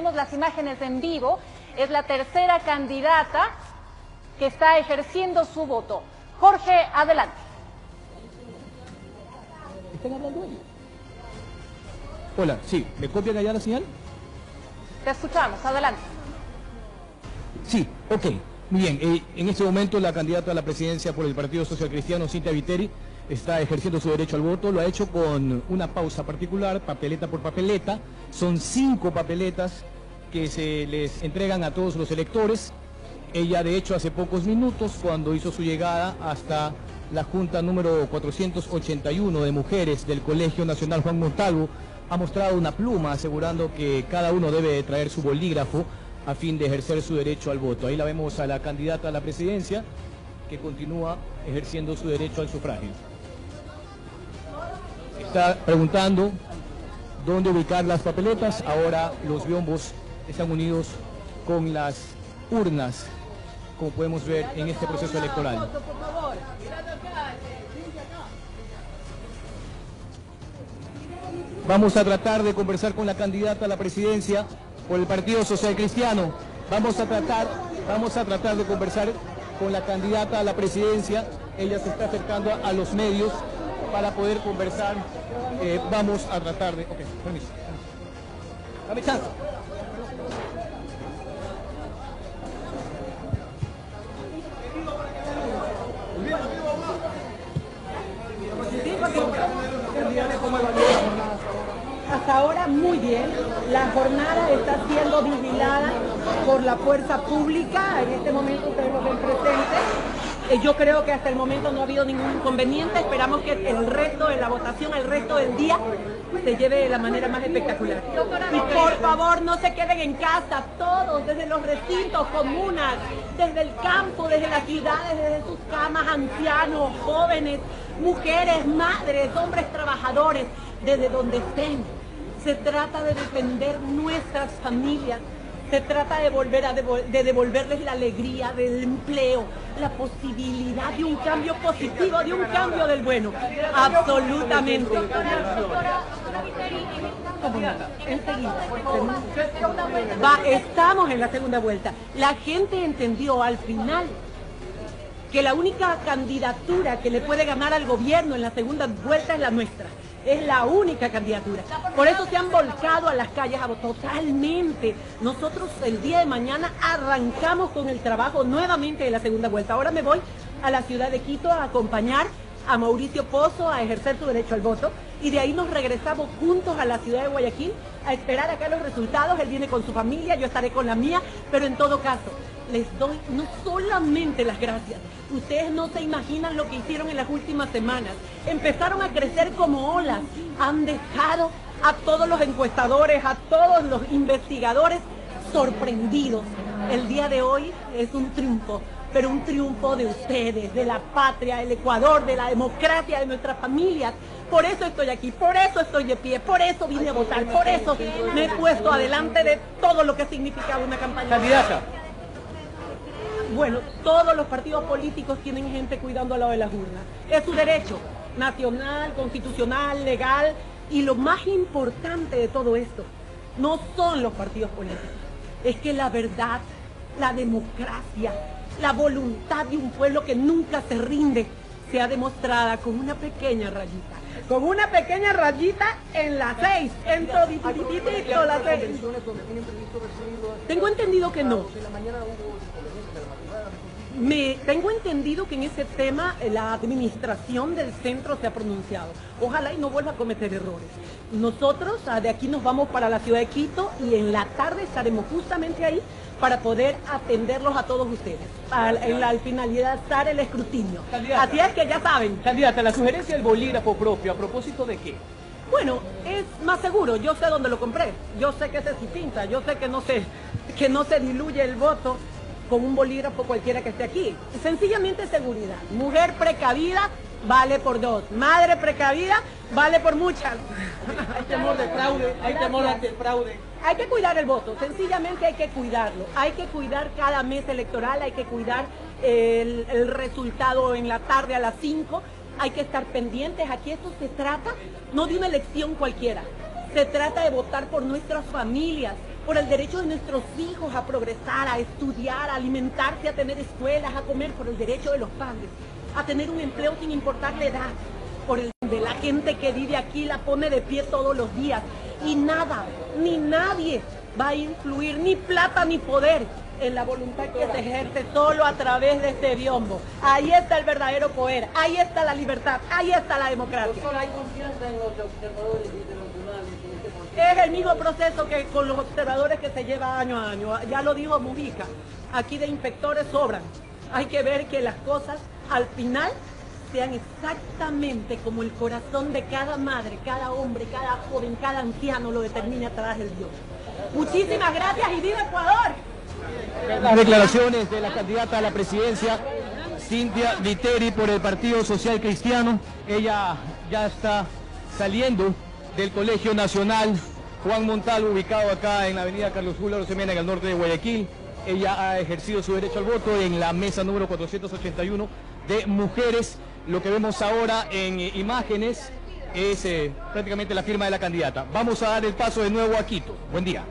Vemos las imágenes en vivo, es la tercera candidata que está ejerciendo su voto. Jorge, adelante. ¿Están hablando ellos? Hola, sí, ¿me copian allá la señal? Te escuchamos, adelante. Sí, ok. Muy bien, eh, en este momento la candidata a la presidencia por el Partido Social Cristiano, Cintia Viteri, está ejerciendo su derecho al voto. Lo ha hecho con una pausa particular, papeleta por papeleta. Son cinco papeletas que se les entregan a todos los electores. Ella, de hecho, hace pocos minutos, cuando hizo su llegada hasta la Junta número 481 de mujeres del Colegio Nacional Juan Montalvo, ha mostrado una pluma asegurando que cada uno debe traer su bolígrafo a fin de ejercer su derecho al voto. Ahí la vemos a la candidata a la presidencia que continúa ejerciendo su derecho al sufragio. Está preguntando dónde ubicar las papeletas. Ahora los biombos están unidos con las urnas, como podemos ver en este proceso electoral. Vamos a tratar de conversar con la candidata a la presidencia por el Partido Social Cristiano. Vamos a tratar, vamos a tratar de conversar con la candidata a la presidencia. Ella se está acercando a, los medios para poder conversar. Eh, vamos a tratar de... Ok, permiso. Dame chance. Hasta ahora muy bien. La jornada está siendo vigilada por la fuerza pública. En este momento ustedes lo ven presentes. Eh, yo creo que hasta el momento no ha habido ningún inconveniente. Esperamos que el resto de la votación, el resto del día, se lleve de la manera más espectacular. Y por favor, no se queden en casa, todos, desde los recintos, comunas, desde el campo, desde las ciudades, desde sus camas, ancianos, jóvenes, mujeres, madres, hombres trabajadores, desde donde estén. Se trata de defender nuestras familias, se trata de, volver a de devolverles la alegría del empleo, la posibilidad de un cambio positivo, de un cambio del bueno. Absolutamente. Estamos en la segunda vuelta. La gente entendió al final que la única candidatura que le puede ganar al gobierno en la segunda vuelta es la nuestra es la única candidatura. Por eso se han volcado a las calles a totalmente. Nosotros el día de mañana arrancamos con el trabajo nuevamente de la segunda vuelta. Ahora me voy a la ciudad de Quito a acompañar a Mauricio Pozo a ejercer su derecho al voto y de ahí nos regresamos juntos a la ciudad de Guayaquil a esperar acá los resultados. Él viene con su familia, yo estaré con la mía, pero en todo caso, les doy no solamente las gracias, ustedes no se imaginan lo que hicieron en las últimas semanas. Empezaron a crecer como olas, han dejado a todos los encuestadores, a todos los investigadores sorprendidos. El día de hoy es un triunfo, pero un triunfo de ustedes, de la patria, del Ecuador, de la democracia, de nuestras familias. Por eso estoy aquí, por eso estoy de pie, por eso vine a votar, por eso me he puesto adelante de todo lo que ha significado una campaña. Candidata. Bueno, todos los partidos políticos tienen gente cuidando al lado de las urnas. Es su derecho nacional, constitucional, legal. Y lo más importante de todo esto no son los partidos políticos. Es que la verdad, la democracia, la voluntad de un pueblo que nunca se rinde sea demostrada con una pequeña rayita. Con una pequeña rayita en la 6, en toditititito la 6. Tengo entendido que no. Me, tengo entendido que en ese tema eh, la administración del centro se ha pronunciado. Ojalá y no vuelva a cometer errores. Nosotros ah, de aquí nos vamos para la ciudad de Quito y en la tarde estaremos justamente ahí para poder atenderlos a todos ustedes. Al, en la finalidad estar el escrutinio. Así es que ya saben. Candidata, la sugerencia del bolígrafo propio, ¿a propósito de qué? Bueno, es más seguro, yo sé dónde lo compré, yo sé que se pinta, yo sé que no se, que no se diluye el voto con un bolígrafo cualquiera que esté aquí. Sencillamente seguridad. Mujer precavida vale por dos. Madre precavida vale por muchas. Hay temor de fraude, hay temor ante el fraude. Hay que cuidar el voto, sencillamente hay que cuidarlo. Hay que cuidar cada mes electoral, hay que cuidar el, el resultado en la tarde a las 5. Hay que estar pendientes. Aquí esto se trata no de una elección cualquiera. Se trata de votar por nuestras familias, por el derecho de nuestros hijos a progresar, a estudiar, a alimentarse, a tener escuelas, a comer, por el derecho de los padres, a tener un empleo sin importar la edad, por el de la gente que vive aquí, la pone de pie todos los días. Y nada, ni nadie va a influir, ni plata ni poder, en la voluntad que se ejerce solo a través de este biombo. Ahí está el verdadero poder, ahí está la libertad, ahí está la democracia. hay confianza en los observadores internacionales Es el mismo proceso que con los observadores que se lleva año a año. Ya lo dijo Mujica, aquí de inspectores sobran. Hay que ver que las cosas al final sean exactamente como el corazón de cada madre, cada hombre, cada joven, cada anciano lo determina a través del Dios. Muchísimas gracias y viva Ecuador. Las declaraciones de la candidata a la presidencia, Cintia Viteri, por el Partido Social Cristiano. Ella ya está saliendo del Colegio Nacional Juan Montalvo, ubicado acá en la avenida Carlos Julio Semena, en el norte de Guayaquil. Ella ha ejercido su derecho al voto en la mesa número 481 de mujeres. Lo que vemos ahora en eh, imágenes es eh, prácticamente la firma de la candidata. Vamos a dar el paso de nuevo a Quito. Buen día.